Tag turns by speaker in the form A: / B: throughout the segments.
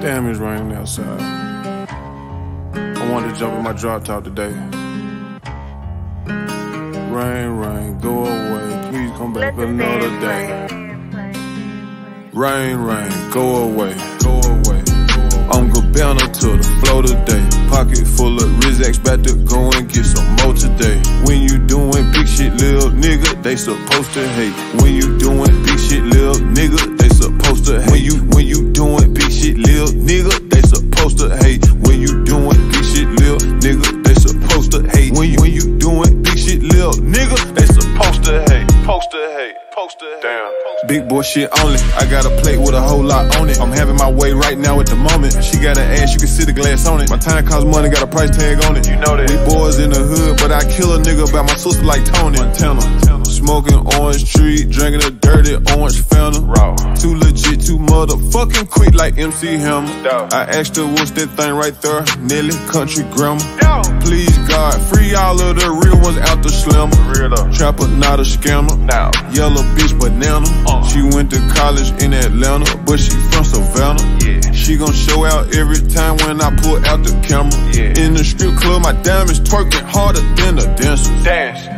A: Damn, it's raining outside. I wanted to jump in my drop top today. Rain, rain, go away. Please come back another day. Rain, rain, go away, go away. I'm Gabbana to the flow today. Pocket full of rizzacks, about to go and get some more today. When you doing big shit, little nigga, they supposed to hate. When you doing big shit, little nigga, they supposed to hate. When you when you doing big shit, lil nigga, they supposed to hate. When you doing big shit, lil nigga, they supposed to hate. When you when you doing big shit, lil nigga, they supposed to hate. Supposed to hate. Supposed to hate. Damn. Big boy shit only. I got a plate with a whole lot on it. I'm having my way right now at the moment. She got an ass, you can see the glass on it. My time costs money, got a price tag on it. You know that. We boys in the hood, but I kill a nigga about my sister like Tony. Montana. Smoking orange tree, drinking a dirty orange motherfucking quick like MC Hammer. I asked her what's that thing right there? Nelly Country Grammar. Please God, free all of the real ones out the slammer. Trapper, not a scammer. Now. Yellow bitch banana. Uh. She went to college in Atlanta, but she from Savannah. Yeah. She gon' show out every time when I pull out the camera. Yeah. In the strip club, my diamonds twerking harder than the dancers. Dance.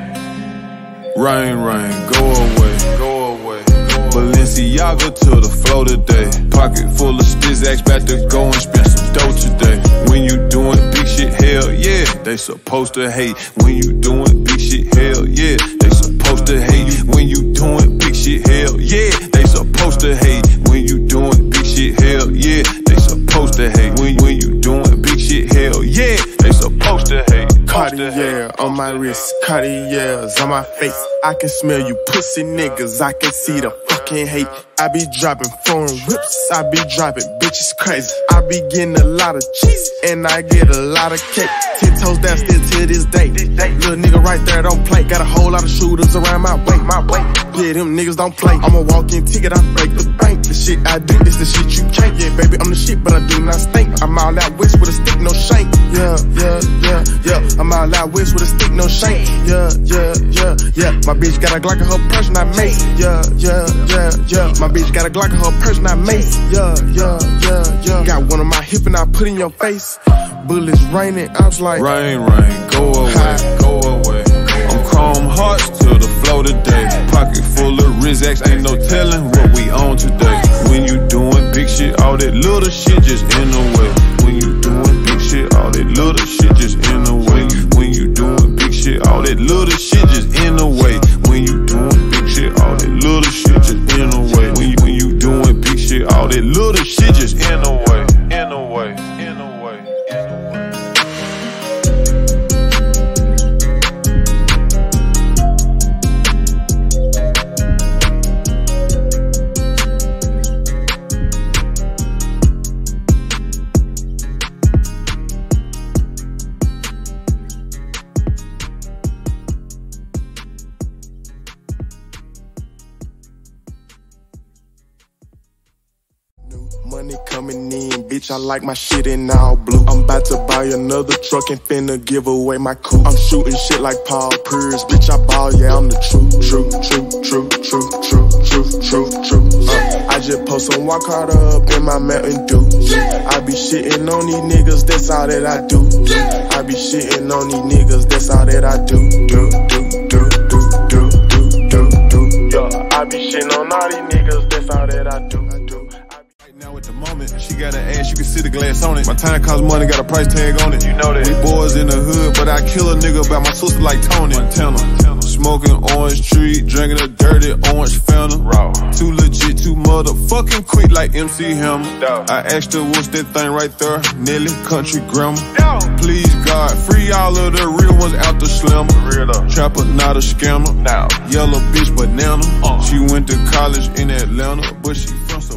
A: Rain, rain, go away, go away. Balenciaga to the flow today. Pocket full of stizzaks, about to go and spend some dough today. When you doing big shit, hell yeah, they supposed to hate. When you doing big shit, hell yeah, they supposed to hate. When you doing big shit, hell yeah, they supposed to hate. When you doing big shit, hell yeah, they supposed to hate. When when you doing big shit, hell yeah, they supposed to hate.
B: Cartier on my wrist, Cartier's on my face. I can smell you pussy niggas, I can see the can't hate. I be dropping foreign whips, I be dropping bitches crazy. I be getting a lot of cheese, and I get a lot of cake. Ten toes down still to this day. Little nigga right there don't play. Got a whole lot of shooters around my way, my way. Yeah, them niggas don't play. I'm a walk-in ticket, I break the bank. The shit I do is the shit you can't. Yeah, baby, I'm the shit, but I do not stink. I'm all out west with a stick, no shank. Yeah, yeah, yeah, yeah. I'm all out west with a stick, no shank. Yeah, yeah, yeah, yeah. My bitch got a Glock in her purse, not mace. Yeah, yeah, yeah, yeah. My bitch got a Glock in her purse, not mace. Yeah, yeah, yeah, yeah. Got one on my hip and I put in your face. Bullets raining, I was like,
A: Rain, rain, go away, go away. I'm chrome hearts to the flow today. Pocket full of rizzacks, ain't no telling what we on today. When you doing big shit, all that little shit just in the way.
B: Money coming in, bitch. I like my shit in all blue. I'm about to buy another truck and finna give away my coupe. I'm shooting shit like Paul Pierce, bitch. I ball, yeah, I'm the truth, true, true, true, true, true, true, true, true. Uh, I just post some Wockhardt up in my Mountain Dew. I be shitting on these niggas, that's all that I do. I be shitting on these niggas, that's all that I do. Do, do, do, do, do, do, do, do. Yeah, I be shitting on all these niggas, that's all that I do. I do.
A: Right now at the moment, she got an ass, you can see the glass on it. My time costs money, got a price tag on it. You know that. We boys in the hood, but I kill a nigga about my sister like Tony. Montana. Smoking orange tree, drinking a dirty orange Fanta. Raw. Too legit, too motherfucking quick like MC Hammer. I asked her what's that thing right there? Nelly Country Grammar. Please God, free all of the real ones out the slammer. Trapper, not a scammer. Now. Yellow bitch banana. Uh. She went to college in Atlanta, but she from